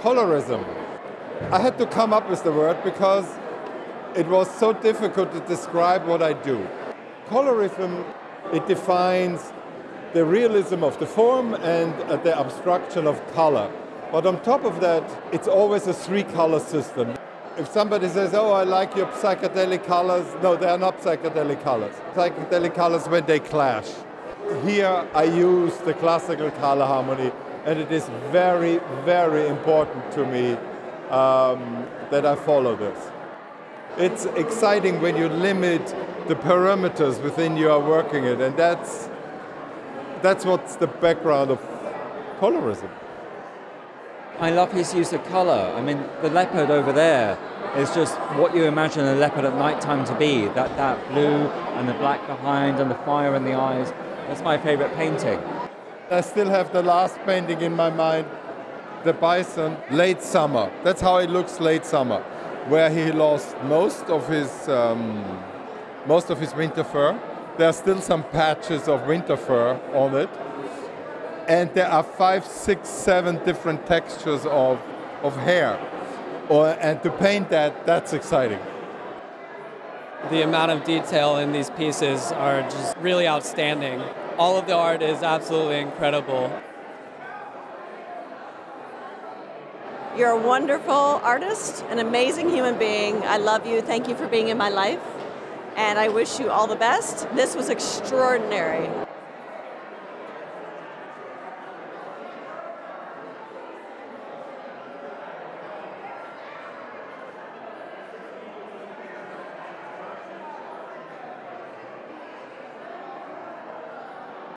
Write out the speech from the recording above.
Kollerism. I had to come up with the word because it was so difficult to describe what I do. Kollerism, it defines the realism of the form and uh, the abstraction of color. But on top of that, it's always a three color system. If somebody says, oh, I like your psychedelic colors, no, they are not psychedelic colors. Psychedelic colors when they clash. Here I use the classical color harmony, and it is very, very important to me um, that I follow this. It's exciting when you limit the parameters within you are working it, and that's that's what's the background of Kollerism. I love his use of color. I mean, the leopard over there is just what you imagine a leopard at night time to be. That that blue and the black behind and the fire in the eyes. That's my favorite painting. I still have the last painting in my mind, the bison, late summer. That's how it looks late summer, where he lost most of his um, most of his winter fur. There are still some patches of winter fur on it, and there are five, six, seven different textures of of hair. Or, and to paint that, that's exciting. The amount of detail in these pieces are just really outstanding. All of the art is absolutely incredible. You're a wonderful artist, an amazing human being. I love you. Thank you for being in my life. And I wish you all the best. This was extraordinary.